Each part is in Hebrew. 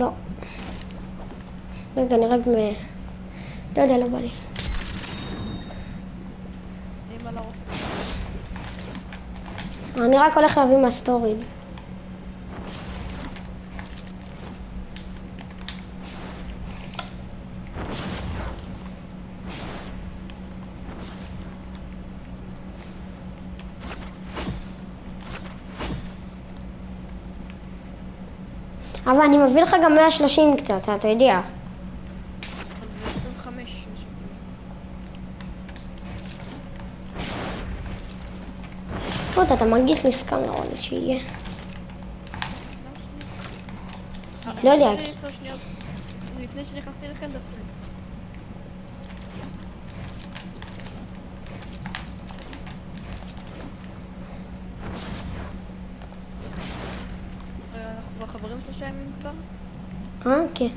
לא. רגע, אני רק מ... לא יודע, לא בא לי. אני. אני רק הולך להביא מהסטוריד. אבל אני מביא לך גם 130 קצת, אתה יודע. אבל זה 25 נשקים. עוד אתה מרגיש לי סכם נראה לי שיהיה. לא יודע. לפני שנכנסתי לחדר. אה, ah, O quê?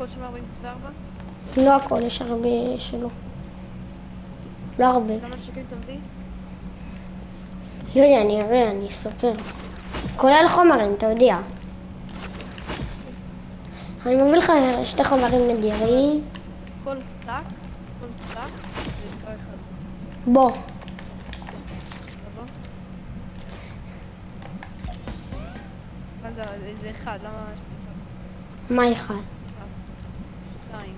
הכל שם 44? לא הכל, יש הרבה שלא. לא הרבה. כמה מביא? לא יודע, אני אראה, אני אספר. כולל חומרים, אתה יודע. אני מביא לך שתי חומרים נדירים. כל stack, כל stack. בוא. מה זה, זה אחד, למה? מה אחד? שתיים,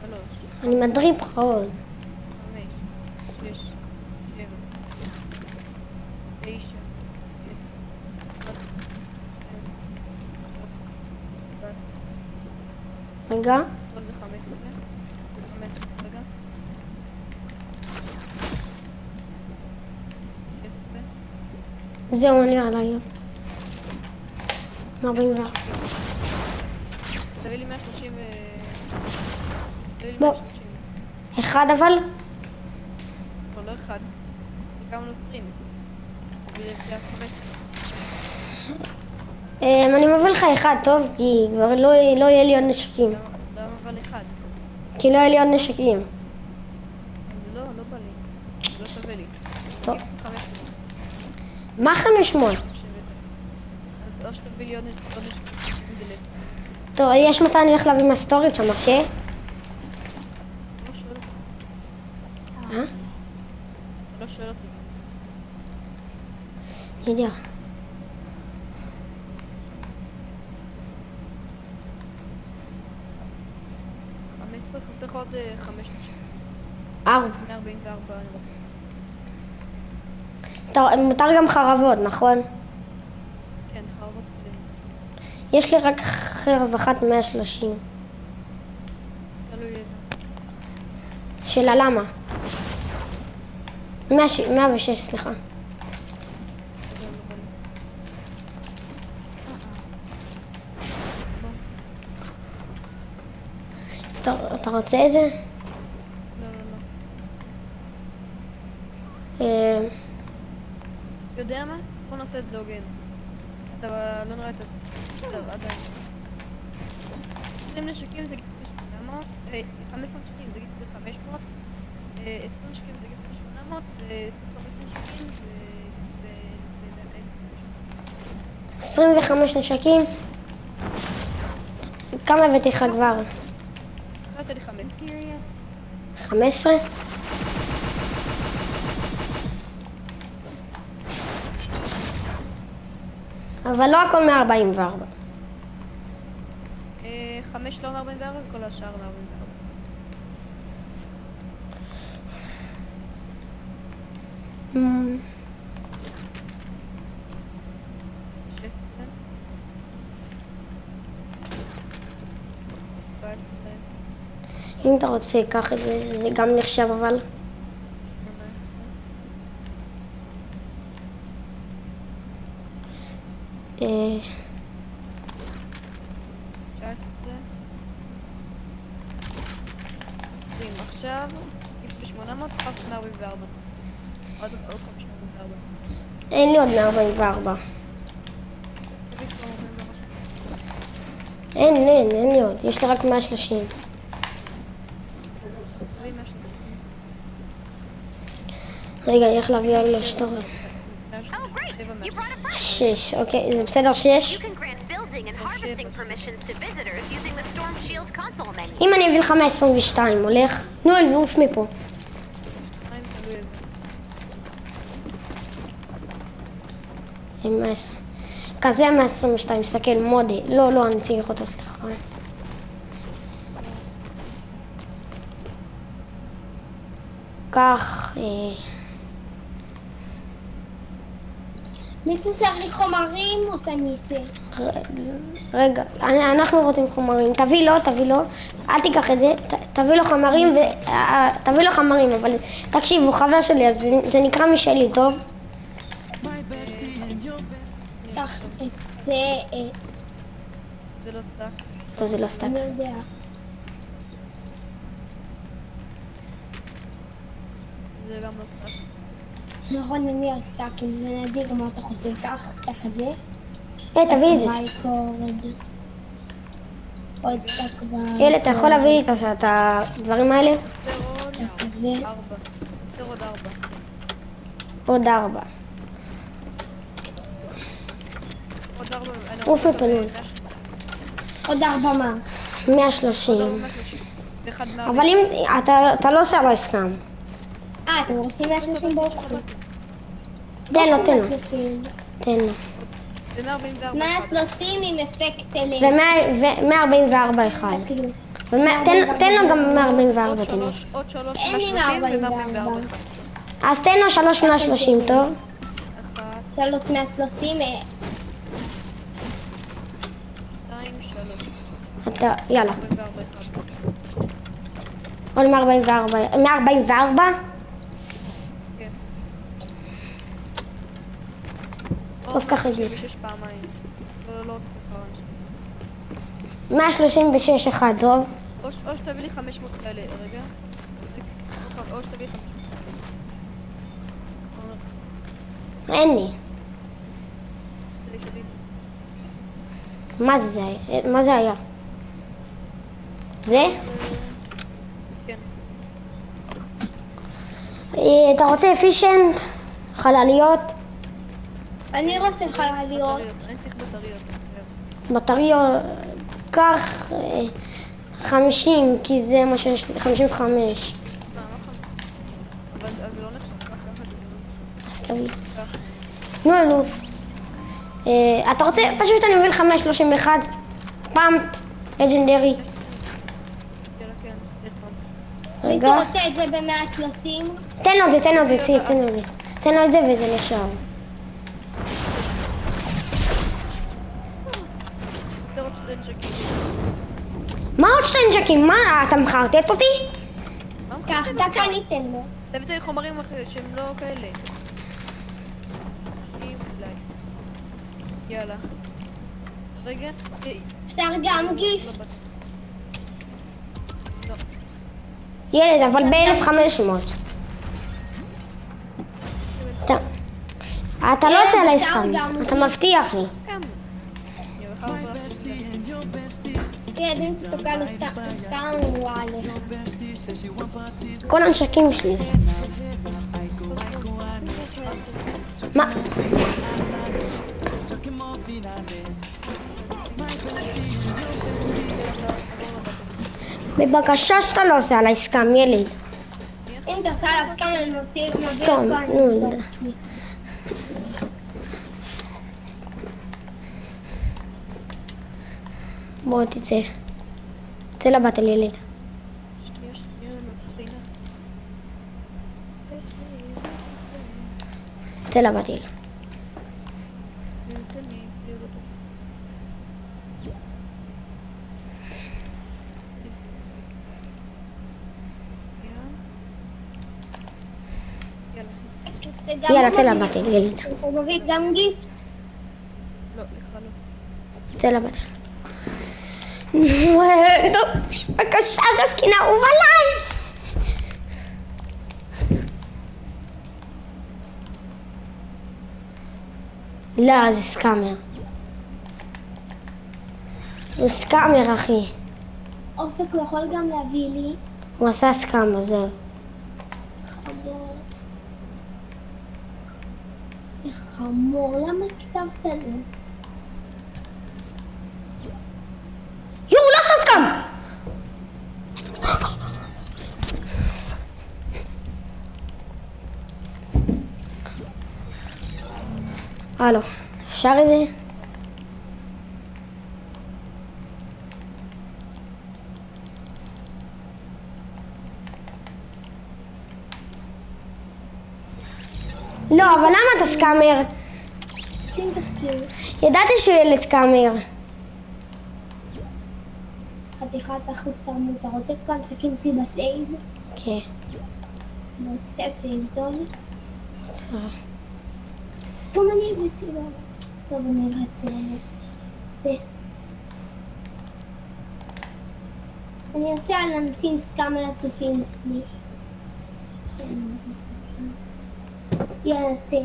שלוש, אני מדריב לך עוד. חמש, שש, שבע, תשע, עשר, אחת, עשר, אחת, רגע. כל זה חמש עשרה, חמש עשרה, רגע. שש עשרה, זהו, אני על היום. 44. תביא לי 130 ו... לי בוא. 130. אחד אבל? לא אחד. נוסעים? החמש. אמ, אני מביא לך אחד, טוב? כי כבר לא לא יהיה לי עוד נשקים. למה אבל אחד? כי לא יהיה לי עוד נשקים. זה לא, לא בא לי. לא שווה לי. טוב. תגיד חמש מאות מה 500? שהבאת. אז או שתביא לי עוד נש- עוד נשקים. זה לב. טוב, יש מתי אני הולך להביא מהסטורי שם, ש... לא שואל אותי. אה? אתה לא שואל אותי. אני יודע. חמש עשרה חסר לך עוד אה, חמש. ארבע. 144 אני רוצה. טוב, מותר גם חרבות, נכון? כן, חרבות. יש לי רק חרב אחת 130. תלוי איזה. שאלה למה? 100 106, סליחה. אתה, אתה רוצה את זה? לא, לא, לא. אה, יודע מה? בוא נעשה את זה הוגן. אתה לא נראה את זה. בסדר, עדיין. 20 נשקים זה גיל 800, אה, 15 נשקים זה גיל 500, אה, 20 נשקים זה גיל 800, אה, 25 נשקים זה... זה... זה... זה... 25 נשקים. כמה הבאתי לך כבר? לא יצא לי 5. 15? אבל לא הכל 144. אה, 5 לא מ-44 וכל השאר מ-44. אמ, אם אתה רוצה, קח את זה, זה גם נחשב אבל. 18. אה, 19. 20 עכשיו, כיף ב-800, כף 144. עוד עוד 544. אין לי עוד 144. תביא כבר מוביל ממש. אין, אין, אין לי עוד. יש לי רק 130. תביא 130. רגע, אני הולך להביא עוד לשטור. Oh, great! You brought a permit. שש, אוקיי, זה בסדר שש? You can grant building and harvesting permissions to visitors using the Storm Shield console menu. אם אני אביא לך 122, הולך? נו, אל זרוף מפה. מה אם תלוי איזה? עם 120. כזה 122, מסתכל, מודי. לא, לא, אני צריך אותו, סליחה. קח, חומרים רגע, אני- אנחנו רוצים חומרים. תביא לו, תביא לו. אל תיקח את זה, תביא לו חומרים, ו... אה, תביא לו חומרים, אבל תקשיב, הוא חבר שלי, אז זה- זה נקרא משלי, טוב? קח את זה, אה, זה לא סתם. טוב, זה לא סתם. אני יודע. זה גם לא סתם. נכון, אני על סטאקים, זה נדיר מה אתה חושב, קח stack כזה. היי, תביא את זה. ילד, אתה יכול להביא לי את את הדברים האלה? עוד כזה. ארבע. עוד ארבע. עוד ארבע. עוד ארבע. אני אוף, רוצה פנוי. עוד ארבע מה? 130. עוד ארבע, 130. ואחד מה... אבל אם אתה, אתה לא עושה לו הסכם. אה, אתם רוצים 130 בואו קחו. תן לו, תן לו, 130. תן לו. זה 144 אחד. 130 עם אפקט סלם. ו-144 אחד. תן- לו גם 144, עוד תן לו. אין לי 130 144. ו-144 אחד. אז תן לו 3 130, טוב? אחת, שלוש 130, אה, שתיים, שלוש. אתה, יאללה. 44 אחד. עוד 144. 144? טוב, קח את זה. בשש פעמיים. לא, לא. 136 אחד, טוב? או שתביא לי 500 כאלה, רגע. או שתביא 500. אין לי. מה זה? מה זה היה? זה? כן. אה, אתה רוצה אפישנט? חלליות? אני רוצה. אני צריך בטריות. קח אה, 50, כי זה מה שיש לי, 55. מה, לא חמש. אבל אז לא תביא. נו, נו. אה, אתה רוצה? פשוט אני מביא לך 131. פאמפ, לג'נדרי. כן. פעם. רגע. מישהו רוצה את זה ב-130? תן לו את זה, תן לו את זה, תן לו את זה. תן לו את זה וזה נחשב. מה עוד שתי נשקים? מה, אתה מחרטט אותי? קח, דקה אני אתן לו. תביא את החומרים אחרים שהם לא כאלה. יאללה. רגע. אה, אפשר גם לא גיפט. בת- ילד, אבל ב-1500. אתה לא עושה עליי סכם, אתה מבטיח לי. לעשות את זה. כן, אם תתוקע לו סתם, סתם הוא עליך. כל הנשקים שלי. מה? בבקשה שאתה לא עושה עליי סכם, ילד. אם אתה עושה עליו סתם, אני מביא מביא סתם, אותו, אני נו, אבדוק נו. אצלי. בוא תצא. צא לבטל ילד. שנייה, שנייה, מספינה. צא לבטל. יאללה. זה גם יאללה, הוא צא מביא- גם גיפט. לא, לך לא. צא לבד. טוב, בבקשה, זה סכין אהוב עליי! לא, זה סקאמר. הוא סקאמר, אחי. אופק הוא יכול גם להביא לי הוא עשה סקאמר, זהו. חמור. זה חמור, למה כתבת לו? יואו, הוא לא עשה סקאם! הלו, אפשר את זה? לא, אבל למה אתה סקאמר? ידעתי שהוא ילד סקאמר. חתיכת אחוז תרמות, אתה רוצה כאן לשחק אצלי בסייב? כן. רוצה save טוב? בסדר. גם אני הבאתי לו. טוב, אני הבאתי לו. זה. אני אעשה על אנשים scammer אסופים אצלי. כן, מה זה סכין? יאללה, עשה.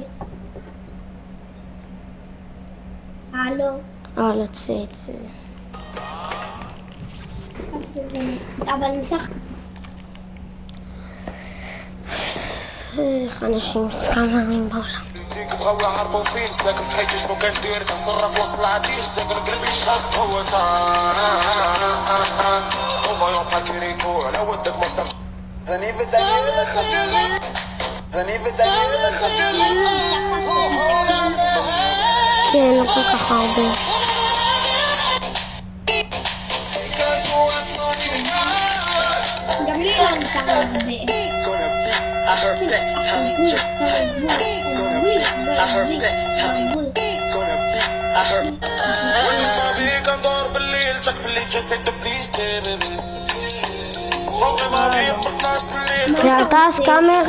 הלו. אה, לא צא, צא. אבל משחק איך אנשים סקאמרים בעולם. عليك بغاو يعرفوا فين ساكن في بحيت شنو كندير كنصرف وسط العديش ساكن قلبي شحال هو هما يوم حكيريكو على ودك ما صرف في الدليل زني في الدليل كان لقاك حاضر قبلي لو نتعرف بيك ندور بالليل جاك باللي جاست بليز بيبي صوتي ما بيه مطناش بالليل זה אתה הסקאמר?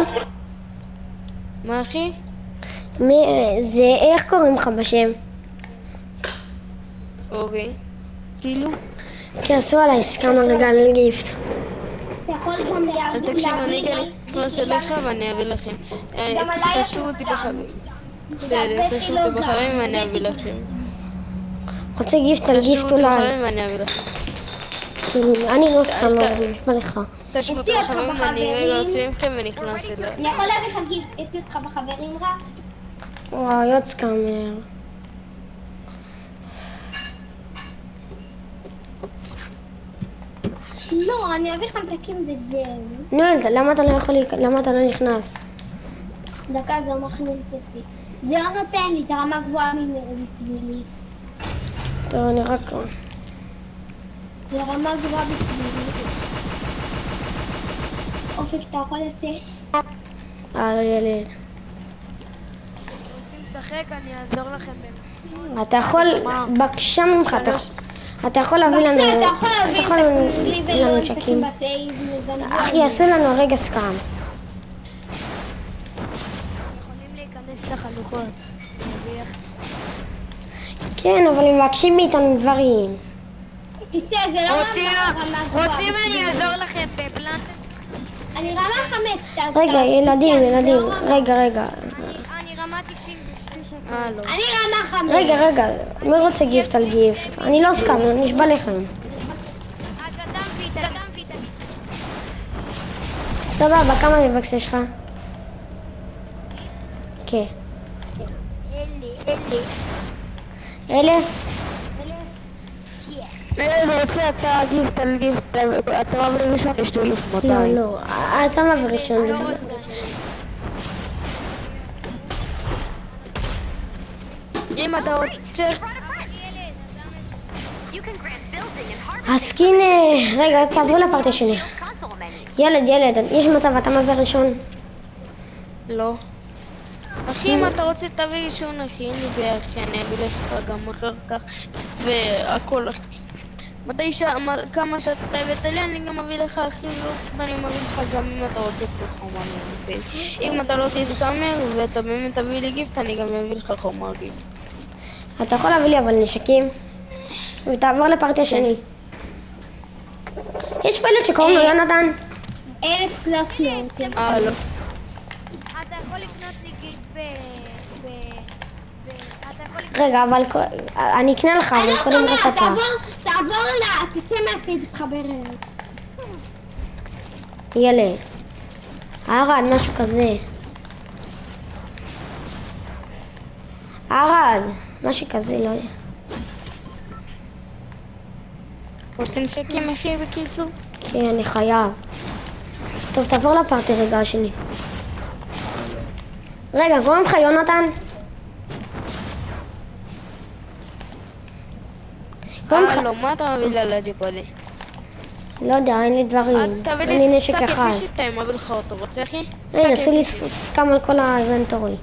מה אחי? מי, זה, איך קוראים לך בשם? אורי. כאילו? כי עשו עליי סקאמר לגל גיפט. אתה יכול גם אז להביא תקשיב, אני לי- גם נכנס אליך ואני אביא לכם. אה, גם עליי תקשרו אותי בחברים. בסדר, הבאתי תקשרו לו אותי. בחברים ואני אביא. לכם. רוצה גיפט על תקשרו גיפט אותי אולי. בחברים ואני אביא לכם. אני לא סקאמר, אתה- נשמע לך. תקשרו אותי לי אותך בחברים ואני רגע. יוצא מכם ונכנס אליי. אני יכול להביא לך גיפט, יש לי אותך בחברים רע? וואי, עוד לא, אני אביא לך מתקים וזהו. נו, למה אתה לא יכול, למה אתה לא נכנס? דקה, זה מכניס אותי. זה לא נותן לי, זה רמה גבוהה בשבילי. טוב, אני רק... זה רמה גבוהה בשבילי. אופק, אתה יכול לצאת? אה, לא ילד. רוצים לשחק, אני אעזור לכם. אתה יכול, בבקשה ממך, אתה אתה יכול להביא לנו... אתה יכול להביא לנו. בסייב. מזנבים. אחי, יעשה לנו רגע סקאם. כן, אבל הם מבקשים מאיתנו דברים. תשב, זה לא רוצים רמה. רוצים אני. אעזור לכם בפלנט? אני רמה חמש. רגע, ילדים, ילדים, לא. רגע, רגע. אה, לא. אני רמה חמש. רגע, רגע, מי רוצה גיפט על גיפט? אני לא סקאם, נשבע לכם. סבבה, כמה מבקס יש לך? כן. אלה, אלה. אלף? ילד רוצה אתה גיפט על גיפט, אתה מביא ראשון יש לי לא, 1200. לא, אתה מביא ראשון. אם אתה רוצה... הסקין... רגע, תעברו לפרט השני. console menu. ילד, ילד, יש מצב, אתה מביא ראשון? לא. אחי, אם אתה רוצה תביא ראשון, אחי, אני ואחי, אני אביא לך גם אחר כך, והכל. מתי ש... מה- כמה שאתה הבאת לי, אני גם אביא לך, אחי, ועוד אני מביא לך גם אם אתה רוצה קצת חומרים, בסדר. אם אתה לא תסתמר, ואתה באמת תביא לי גיפט, אני גם אביא לך חומר גיפט. אתה יכול להביא לי אבל נשקים? ותעבור לפרטי השני. יש פלט שקוראים לו אה. יונתן? 1300. אה, לא. אתה יכול לקנות נגיד ב... רגע, אבל אני אקנה לך, אבל קודם רק אתה. תעבור, תעבור ל... תצא מהפיד, תתחבר אליי. ילד. ערד, משהו כזה. ערד, משהו כזה, לא יודע. רוצה נשקים אחי בקיצור? כן, אני חייב. טוב, תעבור לפרטי רגע השני. רגע, קוראים לך יונתן? לך... אה, לא, מה אתה מביא ללג'י קודם? לא יודע, אין לי אה, דברים. תביא אין לי לי נשק stack אחד. אפי שתיים, אביא לך אותו, רוצה אחי? הנה, stack עשו לי. scam על כל ה inventory.